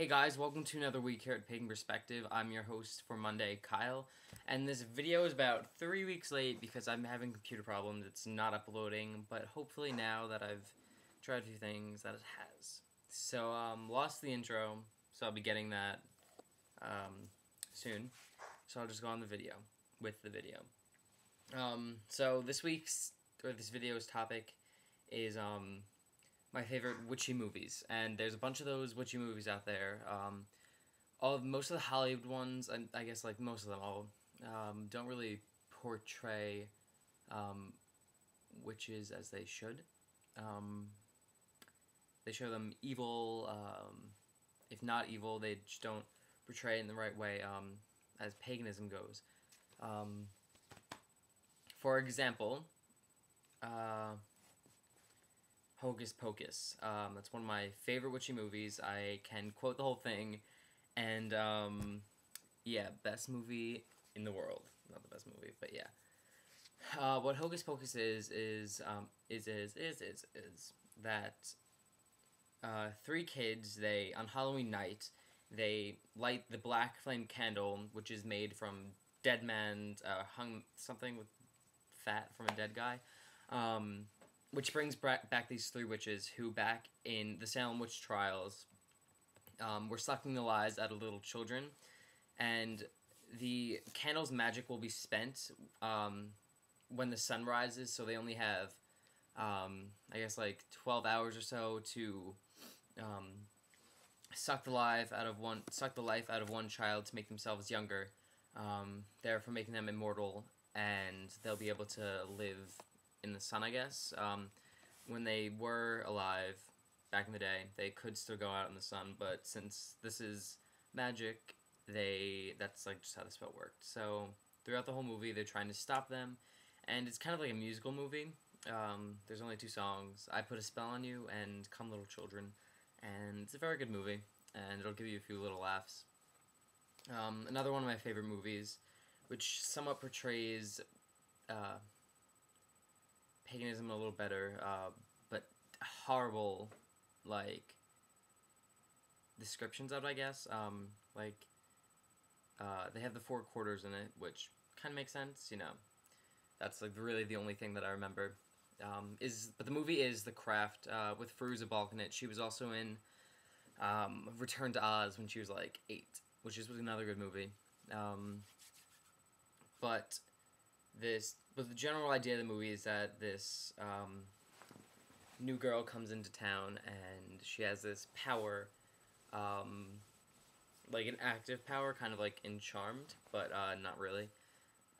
Hey guys, welcome to another week here at Pagan Perspective. I'm your host for Monday, Kyle, and this video is about three weeks late because I'm having computer problems. It's not uploading, but hopefully now that I've tried a few things, that it has. So, um, lost the intro, so I'll be getting that um, soon. So I'll just go on the video with the video. Um, so this week's or this video's topic is um my favorite witchy movies, and there's a bunch of those witchy movies out there. Um, all of, most of the Hollywood ones, and I guess like most of them all, um, don't really portray um, witches as they should. Um, they show them evil. Um, if not evil, they just don't portray it in the right way um, as paganism goes. Um, for example, uh, Hocus Pocus. Um, that's one of my favorite witchy movies. I can quote the whole thing, and um, yeah, best movie in the world. Not the best movie, but yeah. Uh, what Hocus Pocus is is um, is is is is is that uh, three kids they on Halloween night they light the black flame candle, which is made from dead man uh, hung something with fat from a dead guy. Um, which brings back these three witches who, back in the Salem witch trials, um, were sucking the lives out of little children, and the candle's magic will be spent um, when the sun rises. So they only have, um, I guess, like twelve hours or so to um, suck the life out of one, suck the life out of one child to make themselves younger. Um, therefore, making them immortal, and they'll be able to live in the sun, I guess. Um, when they were alive back in the day, they could still go out in the sun, but since this is magic, they that's like just how the spell worked. So throughout the whole movie, they're trying to stop them, and it's kind of like a musical movie. Um, there's only two songs. I put a spell on you and Come Little Children, and it's a very good movie, and it'll give you a few little laughs. Um, another one of my favorite movies, which somewhat portrays uh, paganism a little better, uh, but horrible, like, descriptions of it, I guess. Um, like, uh, they have the four quarters in it, which kind of makes sense, you know. That's, like, really the only thing that I remember. Um, is But the movie is The Craft, uh, with Fairuza Balk in it. She was also in um, Return to Oz when she was, like, eight, which is another good movie. Um, but this but the general idea of the movie is that this um, new girl comes into town and she has this power um, like an active power kind of like in charmed but uh, not really.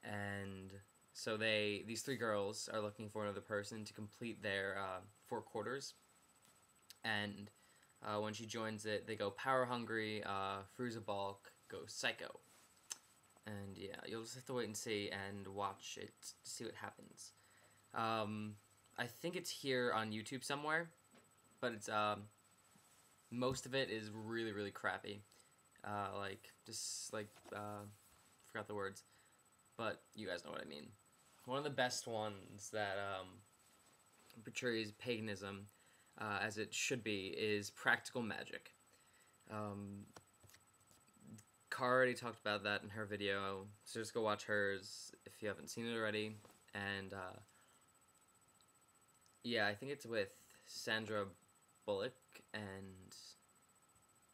And so they these three girls are looking for another person to complete their uh, four quarters. And uh, when she joins it they go power hungry uh, Fairuza Balk goes psycho and yeah, you'll just have to wait and see and watch it to see what happens. Um, I think it's here on YouTube somewhere, but it's um, most of it is really really crappy. Uh, like just like uh, forgot the words, but you guys know what I mean. One of the best ones that um, portrays paganism uh, as it should be is practical magic. Um, Already talked about that in her video, so just go watch hers if you haven't seen it already. And uh, yeah, I think it's with Sandra Bullock and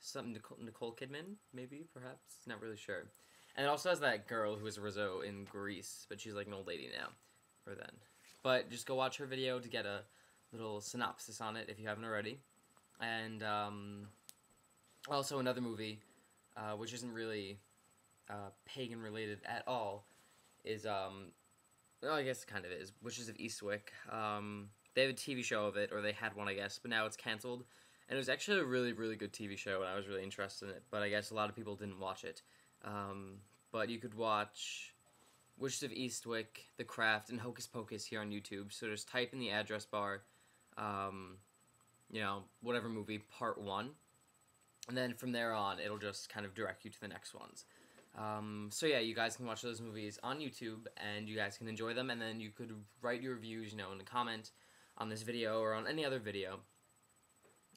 some Nicole, Nicole Kidman, maybe perhaps not really sure. And it also has that girl who was Rizzo in Grease, but she's like an old lady now, or then. But just go watch her video to get a little synopsis on it if you haven't already. And um, also another movie uh, which isn't really uh, pagan related at all, is um, well, I guess it kind of is, Witches of Eastwick. Um, they have a TV show of it, or they had one, I guess, but now it's canceled. And it was actually a really, really good TV show, and I was really interested in it. But I guess a lot of people didn't watch it. Um, but you could watch Witches of Eastwick, The Craft, and Hocus Pocus here on YouTube. So just type in the address bar, um, you know, whatever movie, part one, and then from there on, it'll just kind of direct you to the next ones. Um, so yeah, you guys can watch those movies on YouTube, and you guys can enjoy them, and then you could write your reviews, you know, in a comment on this video or on any other video.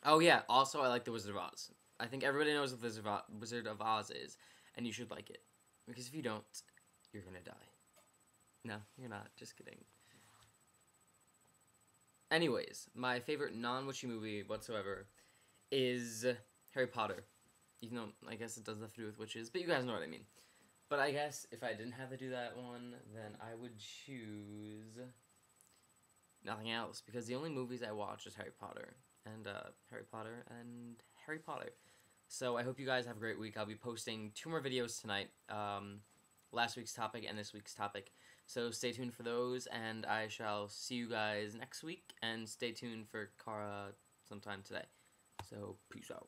Oh yeah, also I like The Wizard of Oz. I think everybody knows what the Wizard of Oz is, and you should like it. Because if you don't, you're gonna die. No, you're not. Just kidding. Anyways, my favorite non-witchy movie whatsoever is Harry Potter. Even though I guess it does have to do with witches, but you guys know what I mean. But I guess if I didn't have to do that one, then I would choose nothing else because the only movies I watch is Harry Potter and uh, Harry Potter and Harry Potter. So I hope you guys have a great week. I'll be posting two more videos tonight. Um, last week's topic and this week's topic. So stay tuned for those, and I shall see you guys next week. And stay tuned for Kara sometime today. So peace out.